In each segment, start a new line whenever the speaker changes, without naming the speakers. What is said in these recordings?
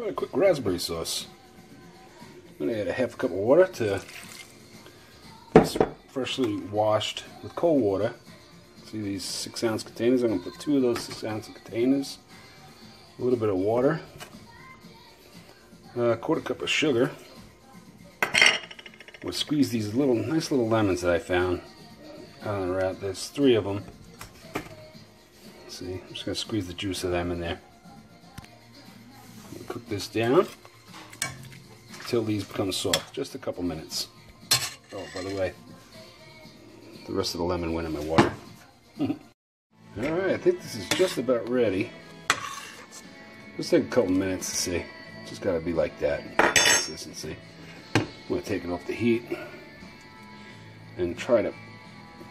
All right, quick raspberry sauce. I'm gonna add a half a cup of water to this freshly washed with cold water. See these six ounce containers? I'm gonna put two of those six ounce containers. A little bit of water. A quarter cup of sugar. We'll squeeze these little, nice little lemons that I found. Uh, there's three of them. See, I'm just gonna squeeze the juice of them in there. Cook this down until these become soft. Just a couple minutes. Oh, by the way, the rest of the lemon went in my water. Alright, I think this is just about ready. Just take a couple minutes to see. Just gotta be like that. Consistency. I'm gonna take it off the heat and try to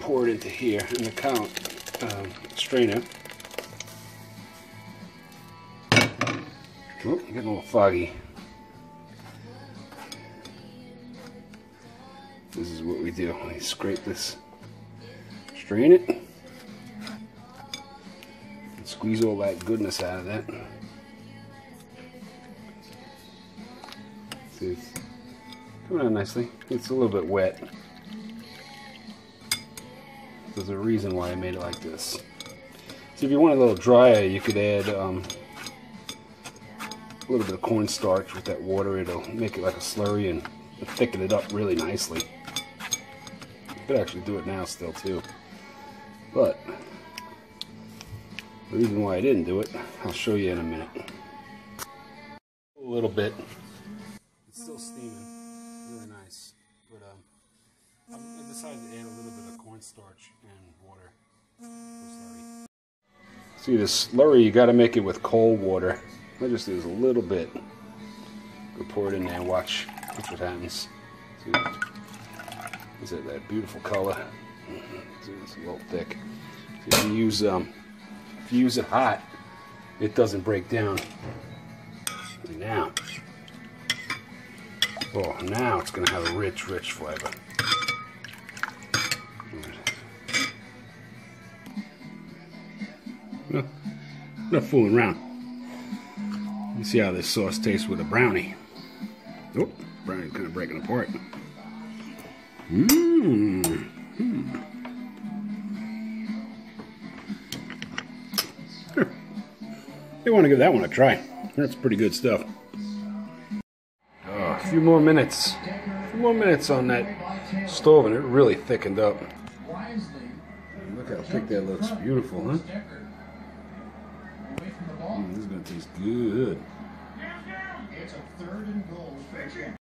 pour it into here in the count um, strainer. Oh, getting a little foggy. This is what we do. We scrape this, strain it, and squeeze all that goodness out of that. It's coming out nicely. It's a little bit wet. There's a reason why I made it like this. So if you want it a little drier, you could add um, a little bit of cornstarch with that water. It'll make it like a slurry and thicken it up really nicely. Could actually do it now still too. But the reason why I didn't do it, I'll show you in a minute. A little bit. It's still steaming, really nice. But um, I decided to add a little bit of cornstarch and water. See this slurry, you got to make it with cold water. I just use a little bit. Go pour it in there and watch, watch what happens. See, is it that beautiful color? See, it's a little thick. See, if you use um, if you use it hot, it doesn't break down. See, now, oh, now it's gonna have a rich, rich flavor. No, not fooling around. See how this sauce tastes with a brownie. Oh, brownie's kind of breaking apart. Mmm. Hmm. You want to give that one a try. That's pretty good stuff. Oh, a few more minutes. A few more minutes on that stove and it really thickened up. Look how thick that looks. Beautiful, huh? Mm, this is going to taste good.